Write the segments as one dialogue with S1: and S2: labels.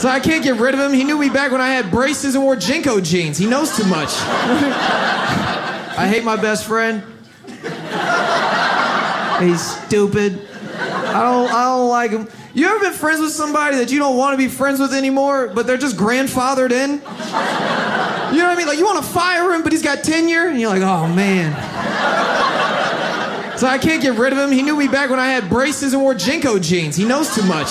S1: So I can't get rid of him. He knew me back when I had braces and wore JNCO jeans. He knows too much. I hate my best friend. He's stupid. I don't I don't like him. You ever been friends with somebody that you don't want to be friends with anymore, but they're just grandfathered in? You know what I mean? Like you want to fire him, but he's got tenure, and you're like, oh man. So I can't get rid of him. He knew me back when I had braces and wore JNCO jeans. He knows too much.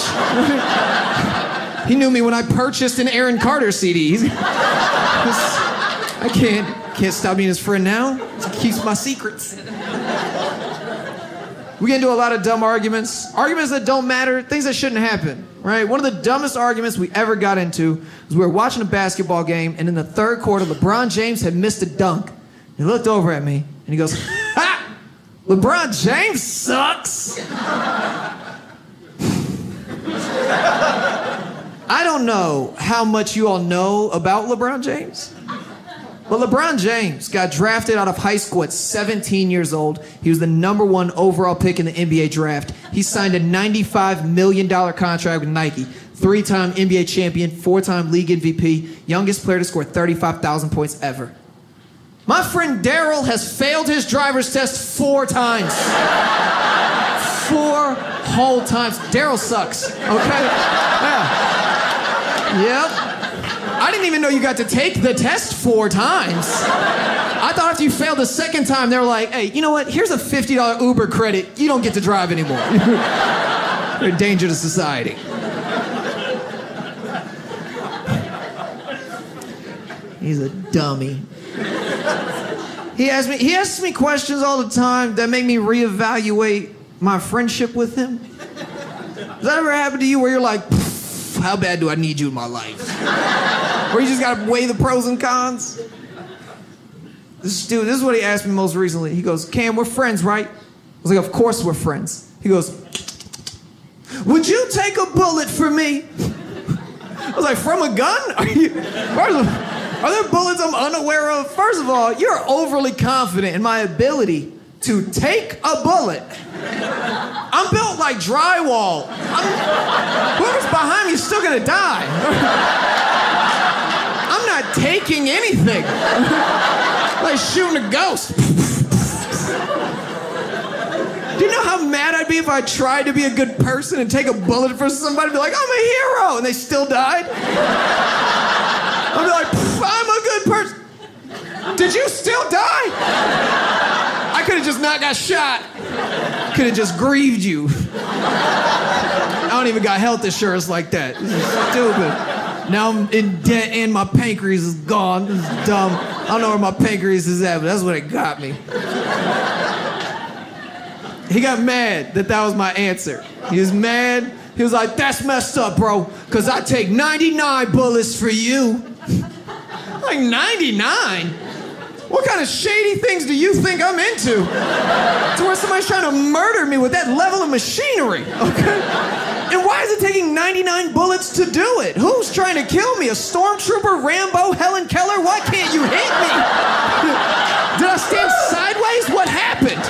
S1: He knew me when I purchased an Aaron Carter CD. I can't can't stop being his friend now. He keeps my secrets. We get into a lot of dumb arguments, arguments that don't matter, things that shouldn't happen, right? One of the dumbest arguments we ever got into was we were watching a basketball game, and in the third quarter, LeBron James had missed a dunk. He looked over at me, and he goes, Ha! LeBron James sucks! I don't know how much you all know about LeBron James. But LeBron James got drafted out of high school at 17 years old. He was the number one overall pick in the NBA draft. He signed a $95 million contract with Nike. Three time NBA champion, four time league MVP, youngest player to score 35,000 points ever. My friend Daryl has failed his driver's test four times. four whole times. Daryl sucks, okay? Yeah. Yep. I didn't even know you got to take the test four times. I thought after you failed the second time, they were like, hey, you know what? Here's a $50 Uber credit. You don't get to drive anymore. You're a danger to society. He's a dummy. He asks me he asks me questions all the time that make me reevaluate my friendship with him. Does that ever happen to you where you're like, "Pff, how bad do I need you in my life? Where you just gotta weigh the pros and cons? This dude, this is what he asked me most recently. He goes, Cam, we're friends, right? I was like, of course we're friends. He goes, would you take a bullet for me? I was like, from a gun? Are, you, are there bullets I'm unaware of? First of all, you're overly confident in my ability to take a bullet. I'm built like drywall. I'm, whoever's behind me is still gonna die. I'm not taking anything. like shooting a ghost. Do you know how mad I'd be if I tried to be a good person and take a bullet for somebody? and Be like, I'm a hero, and they still died. I'd be like, I'm a good person. Did you still die? I could have just not got shot. Could have just grieved you. I don't even got health insurance like that. This is stupid. Now I'm in debt and my pancreas is gone. This is dumb. I don't know where my pancreas is at, but that's what it got me. He got mad that that was my answer. He was mad. He was like, that's messed up, bro, because I take 99 bullets for you. like, 99? What kind of shady things do you think I'm into? To where somebody's trying to murder me with that level of machinery, okay? And why is it taking 99 bullets to do it? Who's trying to kill me? A stormtrooper, Rambo, Helen Keller? Why can't you hit me? Did I stand sideways? What happened?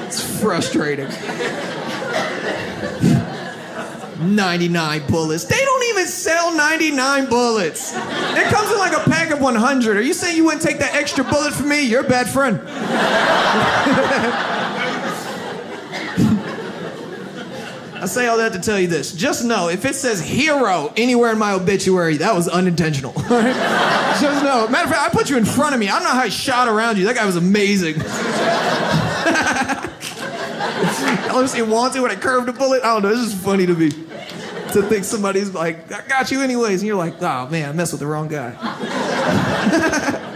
S1: it's frustrating. 99 bullets. They don't even sell 99 bullets. It comes in like a pack of 100. Are you saying you wouldn't take that extra bullet for me? You're a bad friend. I say all that to tell you this. Just know if it says hero anywhere in my obituary, that was unintentional. Just know. Matter of fact, I put you in front of me. I don't know how I shot around you. That guy was amazing. Ever seen Wanted when I curved a bullet? I don't know. It's just funny to me to think somebody's like, I got you anyways. And you're like, oh man, I messed with the wrong guy.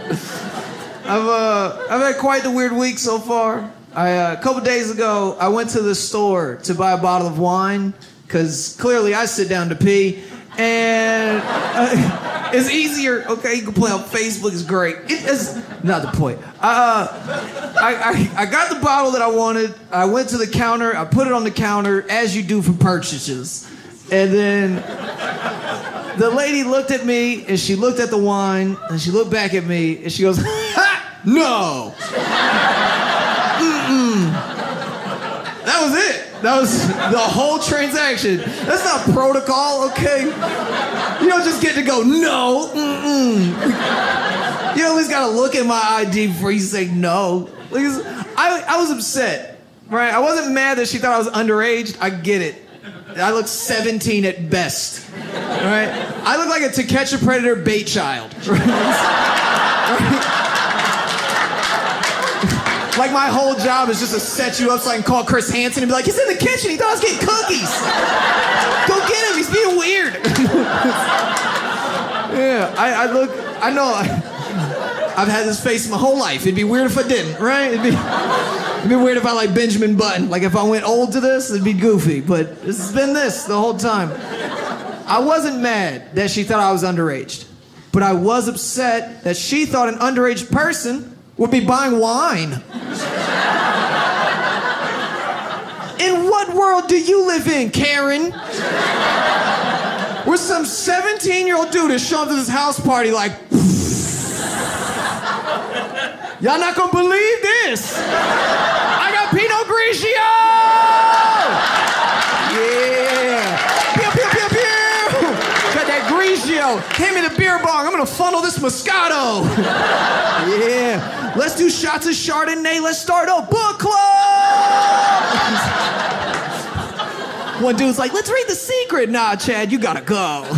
S1: I've, uh, I've had quite the weird week so far. I, uh, a couple days ago, I went to the store to buy a bottle of wine because clearly I sit down to pee. And uh, it's easier. Okay, you can play on Facebook. It's great. It is not the point. Uh, I, I, I got the bottle that I wanted. I went to the counter. I put it on the counter as you do for purchases. And then the lady looked at me and she looked at the wine and she looked back at me and she goes! No! Mm-mm. That was the whole transaction. That's not protocol, okay? You don't just get to go, no, mm-mm. You at least gotta look at my ID before you say no. I, I was upset, right? I wasn't mad that she thought I was underage. I get it. I look 17 at best, right? I look like a To Catch a Predator bait child. Like my whole job is just to set you up so I can call Chris Hansen and be like, he's in the kitchen. He thought I was getting cookies. Go get him. He's being weird. yeah, I, I look. I know. I, I've had this face my whole life. It'd be weird if I didn't, right? It'd be, it'd be weird if I like Benjamin Button. Like if I went old to this, it'd be goofy. But has been this the whole time. I wasn't mad that she thought I was underage, but I was upset that she thought an underage person would be buying wine. In what world do you live in, Karen? Where some 17 year old dude is showing up to this house party like, y'all not gonna believe this. I got Pinot Grigio! Yeah! Pew, pew, pew, pew! Got that Grigio. Beer bong. I'm gonna funnel this Moscato. Yeah. Let's do shots of Chardonnay. Let's start a book club. One dude's like, let's read The Secret. Nah, Chad, you gotta go.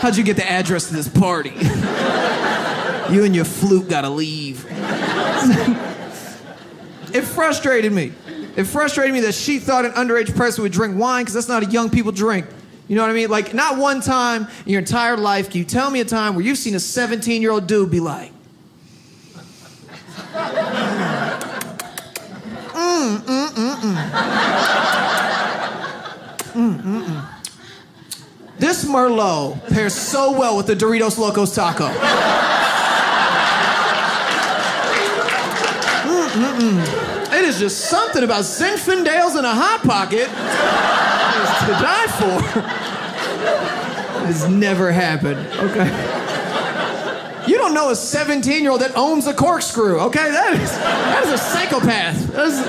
S1: How'd you get the address to this party? you and your flute gotta leave. it frustrated me. It frustrated me that she thought an underage person would drink wine because that's not a young people drink. You know what I mean? Like, not one time in your entire life can you tell me a time where you've seen a 17 year old dude be like, mm, mm, mm, This Merlot pairs so well with the Doritos Locos Taco. Mm-mm-mm. It is just something about Zinfandels in a Hot Pocket to die for. It's never happened, okay? You don't know a 17 year old that owns a corkscrew, okay? That is, that is a psychopath. Is-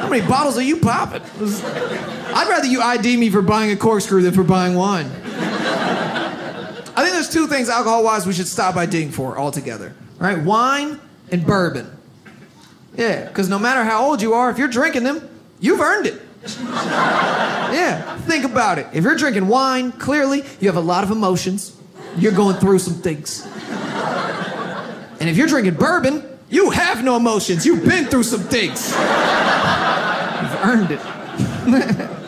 S1: how many bottles are you popping? This- I'd rather you ID me for buying a corkscrew than for buying wine. I think there's two things alcohol wise we should stop IDing for altogether. Right, wine and bourbon. Yeah, because no matter how old you are, if you're drinking them, you've earned it. Yeah, think about it. If you're drinking wine, clearly you have a lot of emotions. You're going through some things. And if you're drinking bourbon, you have no emotions. You've been through some things. You've earned it.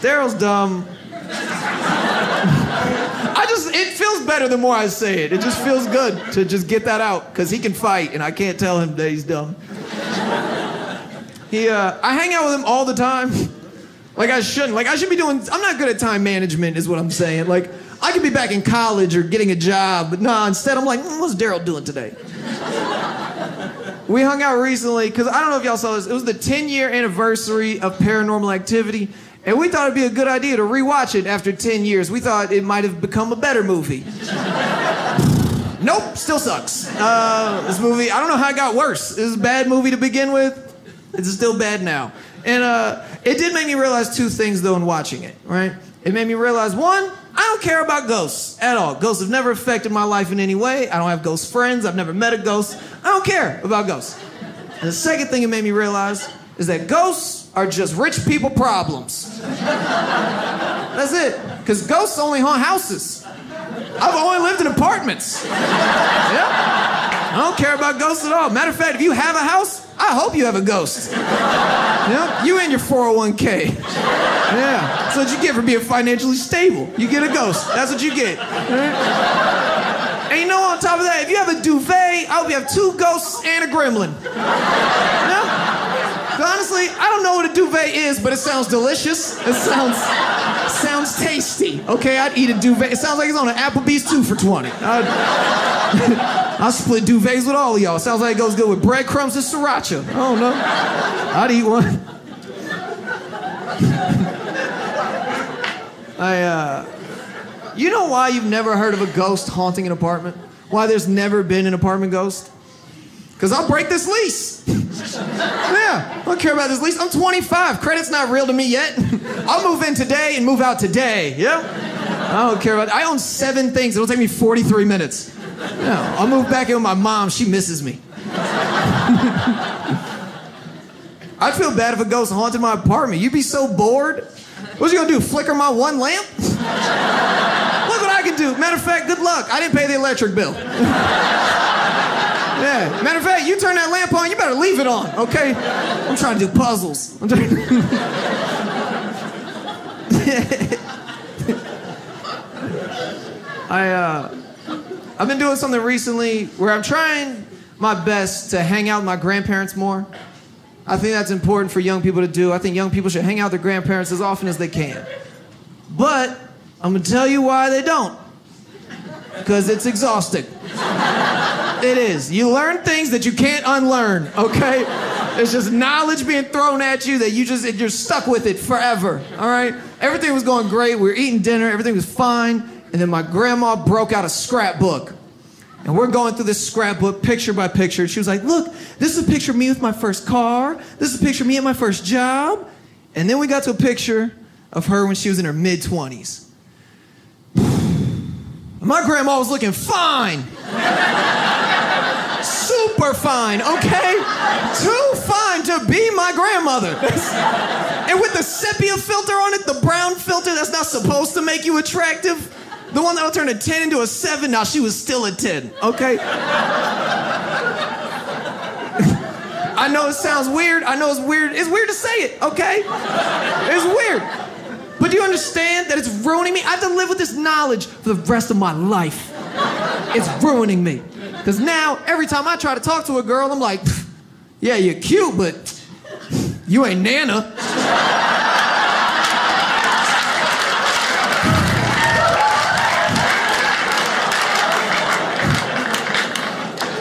S1: Daryl's dumb. I just, it feels better the more I say it. It just feels good to just get that out because he can fight and I can't tell him that he's dumb. He, uh, I hang out with him all the time. Like I shouldn't. Like I should be doing. I'm not good at time management, is what I'm saying. Like I could be back in college or getting a job, but nah. Instead, I'm like, "Mm, what's Daryl doing today? we hung out recently because I don't know if y'all saw this. It was the 10 year anniversary of Paranormal Activity, and we thought it'd be a good idea to rewatch it after 10 years. We thought it might have become a better movie. nope, still sucks. Uh, this movie, I don't know how it got worse. It was a bad movie to begin with. It's still bad now. And uh, it did make me realize two things though in watching it, right? It made me realize one, I don't care about ghosts at all. Ghosts have never affected my life in any way. I don't have ghost friends. I've never met a ghost. I don't care about ghosts. And the second thing it made me realize is that ghosts are just rich people problems. That's it. Because ghosts only haunt houses. I've only lived in apartments. Yeah. I don't care about ghosts at all. Matter of fact, if you have a house, I hope you have a ghost. Yeah, you and your 401k. Yeah, that's what you get for being financially stable. You get a ghost. That's what you get. Alright? And you know, on top of that, if you have a duvet, I hope you have two ghosts and a gremlin. 'Cause Honestly, I don't know what a duvet is, but it sounds delicious. It sounds sounds tasty. Okay, I'd eat a duvet. It sounds like it's on an Applebee's two for twenty. I'd, I'll split duvets with all of y'all. Sounds like it goes good with breadcrumbs and sriracha. I don't know. I'd eat one. I, uh, you know why you've never heard of a ghost haunting an apartment? Why there's never been an apartment ghost? Because I'll break this lease. Yeah, I don't care about this lease. I'm 25. Credit's not real to me yet. I'll move in today and move out today. Yeah? I don't care about I own seven things. It'll take me 43 minutes. Yeah, I'll move back in with my mom. She misses me. I'd feel bad if a ghost haunted my apartment. You'd be so bored. What's you gonna do? Flicker my one lamp? Look what I can do. Matter of fact, good luck. I didn't pay the electric bill. Yeah. Matter of fact, you turn that lamp on, you better leave it on, okay? I'm trying to do puzzles. I'm trying I uh I've been doing something recently where I'm trying my best to hang out with my grandparents more. I think that's important for young people to do. I think young people should hang out with their grandparents as often as they can. But I'm gonna tell you why they don't. Because it's exhausting. It is. You learn things that you can't unlearn, okay? It's just knowledge being thrown at you that you just you're stuck with it forever. All right? Everything was going great. We were eating dinner, everything was fine. And then my grandma broke out a scrapbook. And we're going through this scrapbook picture by picture. She was like, Look, this is a picture of me with my first car. This is a picture of me at my first job. And then we got to a picture of her when she was in her mid 20s. My grandma was looking fine. Super fine, okay? Too fine to be my grandmother. and with the sepia filter on it, the brown filter that's not supposed to make you attractive, the one that'll turn a 10 into a 7, now she was still a 10, okay? I know it sounds weird. I know it's weird. It's weird to say it, okay? It's weird. But do you understand that it's ruining me? I have to live with this knowledge for the rest of my life. It's ruining me. Because now, every time I try to talk to a girl, I'm like, yeah, you're cute, but you ain't Nana.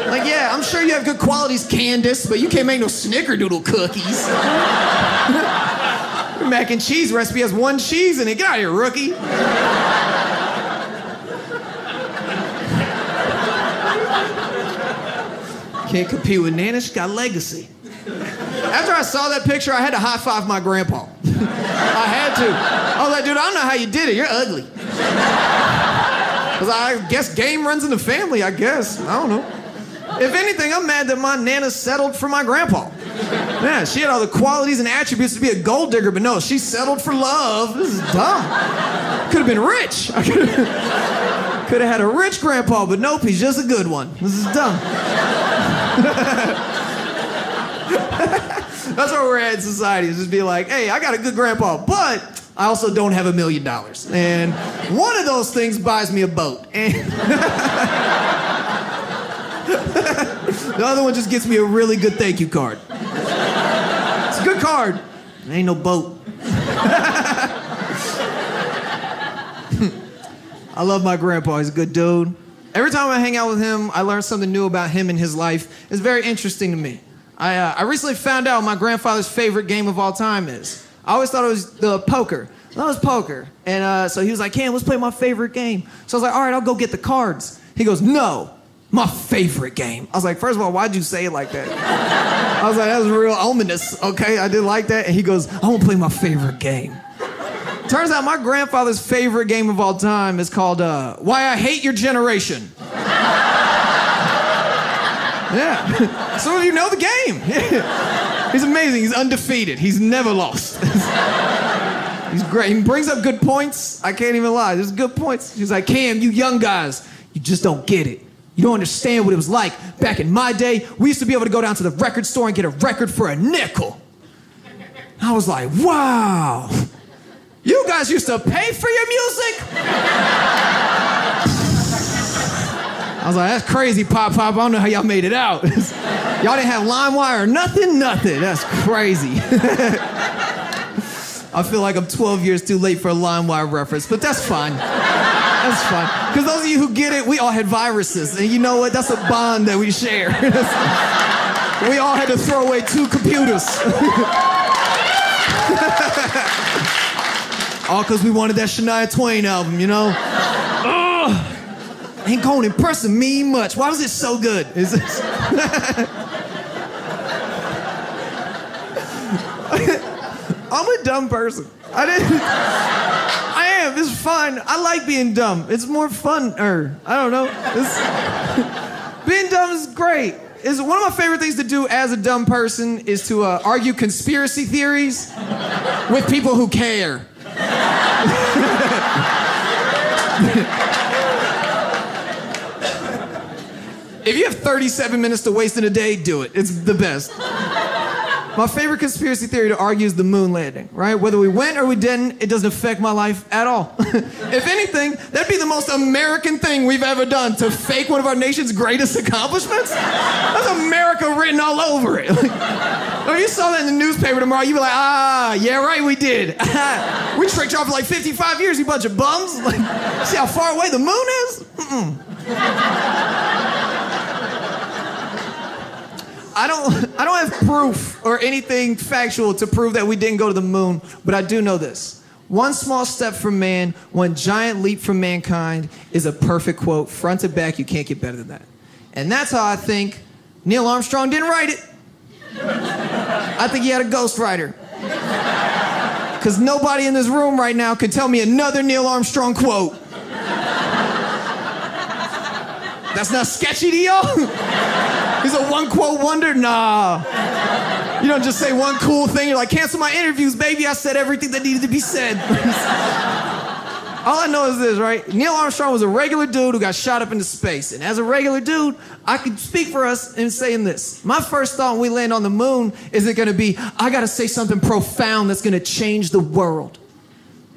S1: Like, yeah, I'm sure you have good qualities, Candace, but you can't make no snickerdoodle cookies. Mac and cheese recipe has one cheese in it. Get out of here, rookie. Can't compete with Nana. She got legacy. After I saw that picture, I had to high five my grandpa. I had to. I was like, dude, I don't know how you did it. You're ugly. Because I guess game runs in the family, I guess. I don't know. If anything, I'm mad that my Nana settled for my grandpa. Yeah, she had all the qualities and attributes to be a gold digger, but no, she settled for love. This is dumb. Could have been rich. I could have had a rich grandpa, but nope, he's just a good one. This is dumb. That's where we're at in society, is just be like, hey, I got a good grandpa, but I also don't have a million dollars. And one of those things buys me a boat. And the other one just gets me a really good thank you card. It's a good card. Ain't no boat. I love my grandpa. He's a good dude. Every time I hang out with him, I learn something new about him and his life. It's very interesting to me. I, uh, I recently found out my grandfather's favorite game of all time is. I always thought it was the poker. That was poker. And uh, so he was like, Cam, let's play my favorite game. So I was like, all right, I'll go get the cards. He goes, no, my favorite game. I was like, first of all, why'd you say it like that? I was like, that was real ominous, okay? I didn't like that. And he goes, I want to play my favorite game. Turns out my grandfather's favorite game of all time is called uh, Why I Hate Your Generation. yeah. Some of you know the game. He's amazing. He's undefeated. He's never lost. He's great. He brings up good points. I can't even lie. There's good points. He's like, Cam, you young guys, you just don't get it. You don't understand what it was like. Back in my day, we used to be able to go down to the record store and get a record for a nickel. I was like, wow. You guys used to pay for your music? I was like, that's crazy, Pop Pop. I don't know how y'all made it out. y'all didn't have LimeWire or nothing? Nothing. That's crazy. I feel like I'm 12 years too late for a LimeWire reference, but that's fine. That's fine. Because those of you who get it, we all had viruses. And you know what? That's a bond that we share. we all had to throw away two computers. All because we wanted that Shania Twain album, you know? Ugh. Ain't going impressing me much. Why was it so good? Is this... I'm a dumb person. I didn't. I am. It's fun. I like being dumb. It's more fun. Or I don't know. Being dumb is great. Is one of my favorite things to do as a dumb person is to uh, argue conspiracy theories with people who care. If you have 37 minutes to waste in a day, do it. It's the best. My favorite conspiracy theory to argue is the moon landing, right? Whether we went or we didn't, it doesn't affect my life at all. if anything, that'd be the most American thing we've ever done to fake one of our nation's greatest accomplishments. That's America written all over it. if you saw that in the newspaper tomorrow, you'd be like, ah, yeah, right, we did. we tricked y'all for like 55 years, you bunch of bums. Like, see how far away the moon is? Mm-mm. I don't I don't have proof or anything factual to prove that we didn't go to the moon, but I do know this. One small step for man, one giant leap for mankind is a perfect quote. Front to back, you can't get better than that. And that's how I think Neil Armstrong didn't write it. I think he had a ghostwriter. Because nobody in this room right now could tell me another Neil Armstrong quote. That's not sketchy to y'all? One quote wonder? Nah. You don't just say one cool thing. You're like, cancel my interviews, baby. I said everything that needed to be said. All I know is this, right? Neil Armstrong was a regular dude who got shot up into space. And as a regular dude, I can speak for us in saying this. My first thought when we land on the moon is it gonna be, I gotta say something profound that's gonna change the world.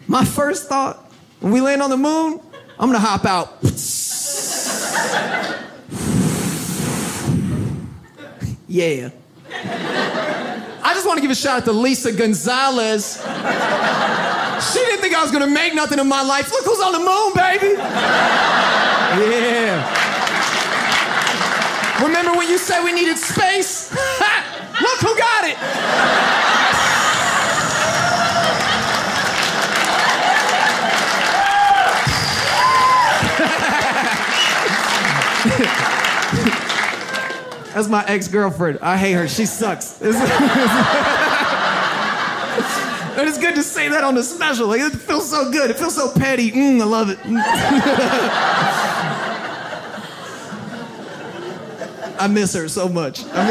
S1: My first thought when we land on the moon, I'm gonna hop out. Yeah. I just want to give a shout out to Lisa Gonzalez. She didn't think I was gonna make nothing in my life. Look who's on the moon, baby. Yeah. Remember when you said we needed space? Look who got it. That's my ex girlfriend. I hate her. She sucks. It's, and it's good to say that on the special. Like, it feels so good. It feels so petty. Mm, I love it. I miss her so much. I,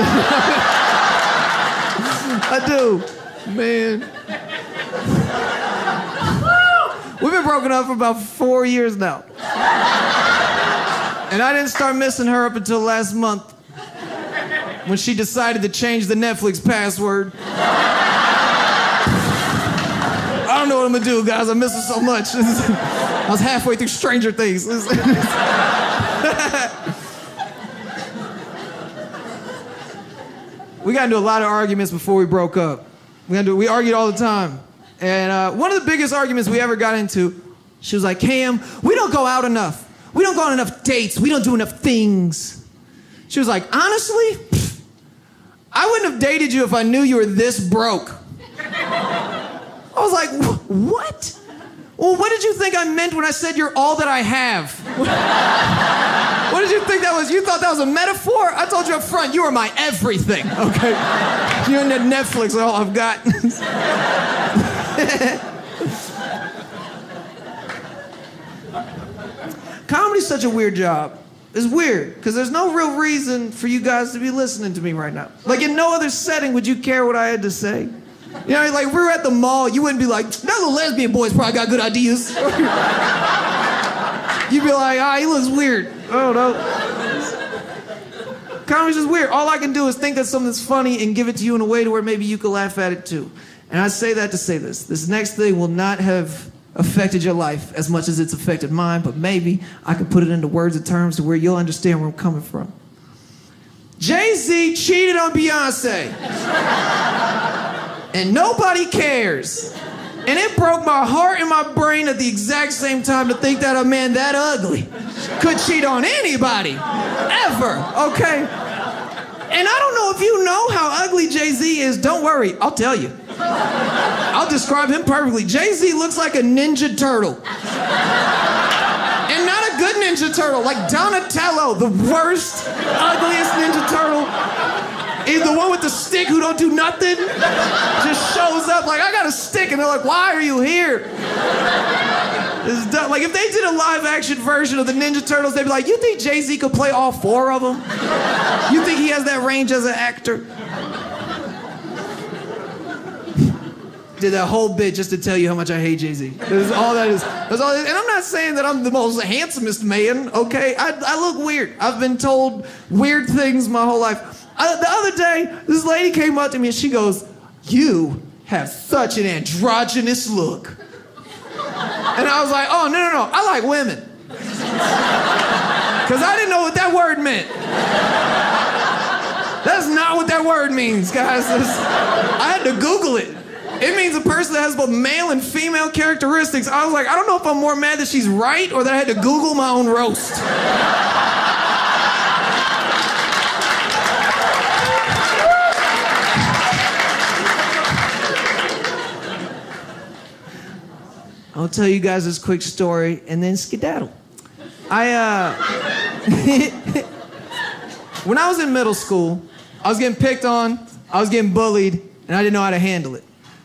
S1: I do. Man. We've been broken up for about four years now. And I didn't start missing her up until last month when she decided to change the Netflix password. I don't know what I'm gonna do, guys. I miss her so much. I was halfway through Stranger Things. we got into a lot of arguments before we broke up. We, to, we argued all the time. And uh, one of the biggest arguments we ever got into, she was like, Cam, we don't go out enough. We don't go on enough dates. We don't do enough things. She was like, honestly, I wouldn't have dated you if I knew you were this broke. I was like, what? Well, what did you think I meant when I said you're all that I have? what did you think that was? You thought that was a metaphor? I told you up front, you are my everything, okay? You and Netflix are all I've got. Comedy's such a weird job. It's weird because there's no real reason for you guys to be listening to me right now. Like in no other setting would you care what I had to say. You know, like if we were at the mall, you wouldn't be like, little lesbian boy's probably got good ideas. You'd be like, ah, he looks weird. I don't know. Comedy's just weird. All I can do is think of something that's funny and give it to you in a way to where maybe you can laugh at it too. And I say that to say this. This next thing will not have affected your life as much as it's affected mine, but maybe I could put it into words and terms to where you'll understand where I'm coming from. Jay Z cheated on Beyonce. and nobody cares. And it broke my heart and my brain at the exact same time to think that a man that ugly could cheat on anybody ever, okay? And I don't know if you know how ugly Jay Z is. Don't worry, I'll tell you. I'll describe him perfectly. Jay Z looks like a Ninja Turtle. And not a good Ninja Turtle, like Donatello, the worst, ugliest Ninja Turtle. Is the one with the stick who don't do nothing? Just shows up like, I got a stick. And they're like, why are you here? Like, if they did a live action version of the Ninja Turtles, they'd be like, you think Jay Z could play all four of them? You think he has that range as an actor? Did that whole bit just to tell you how much I hate Jay Z. That's all that is. That's all. And I'm not saying that I'm the most handsomest man. Okay, I, I look weird. I've been told weird things my whole life. I, the other day, this lady came up to me and she goes, "You have such an androgynous look." And I was like, "Oh no no no! I like women." Because I didn't know what that word meant. That's not what that word means, guys. I had to Google it. It means a person that has both male and female characteristics. I was like, I don't know if I'm more mad that she's right or that I had to Google my own roast. I'll tell you guys this quick story and then skedaddle. I, uh, when I was in middle school, I was getting picked on, I was getting bullied, and I didn't know how to handle it.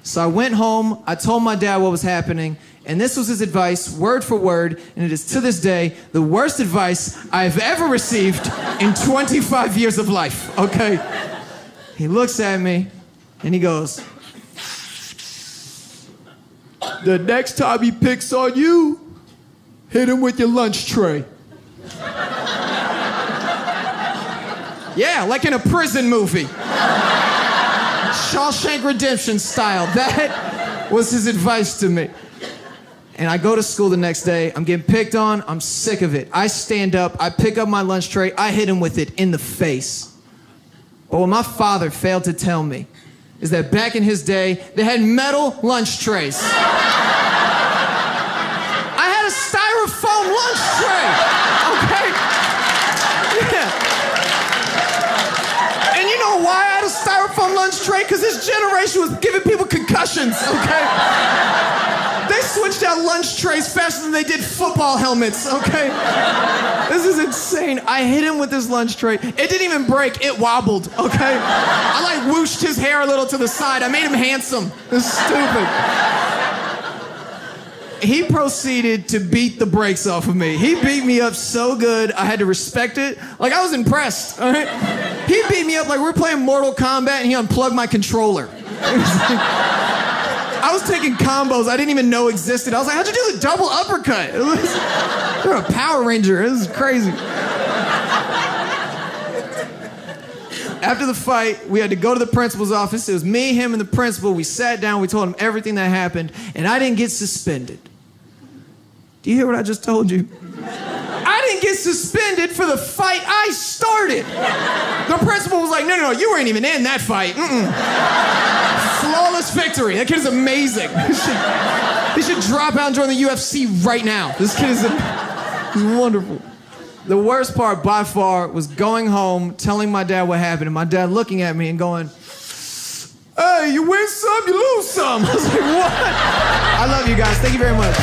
S1: So I went home, I told my dad what was happening, and this was his advice, word for word, and it is to this day the worst advice I have ever received in 25 years of life, okay? He looks at me and he goes, The next time he picks on you, hit him with your lunch tray. yeah, like in a prison movie. Shawshank Redemption style. That was his advice to me. And I go to school the next day. I'm getting picked on. I'm sick of it. I stand up. I pick up my lunch tray. I hit him with it in the face. But what my father failed to tell me is that back in his day, they had metal lunch trays. I had a styrofoam lunch tray. Okay? Yeah. And you know why I had a Because this generation was giving people concussions, okay? They switched out lunch trays faster than they did football helmets, okay? This is insane. I hit him with this lunch tray. It didn't even break, it wobbled, okay? I like whooshed his hair a little to the side. I made him handsome. This is stupid. He proceeded to beat the brakes off of me. He beat me up so good, I had to respect it. Like, I was impressed, all right? He beat me up like we we're playing Mortal Kombat and he unplugged my controller. I was taking combos I didn't even know existed. I was like, how'd you do the double uppercut? Was, you're a Power Ranger. This is crazy. After the fight, we had to go to the principal's office. It was me, him, and the principal. We sat down, we told him everything that happened, and I didn't get suspended. Do you hear what I just told you? I didn't get suspended for the fight I started. The principal was like, no, no, no, you weren't even in that fight. Mm-mm. Flawless victory. That kid is amazing. He should, drop out and join the UFC right now. This kid is he's wonderful. The worst part by far was going home, telling my dad what happened, and my dad looking at me and going, Hey, you win some, you lose some. I was like, what? I love you guys. Thank you very much.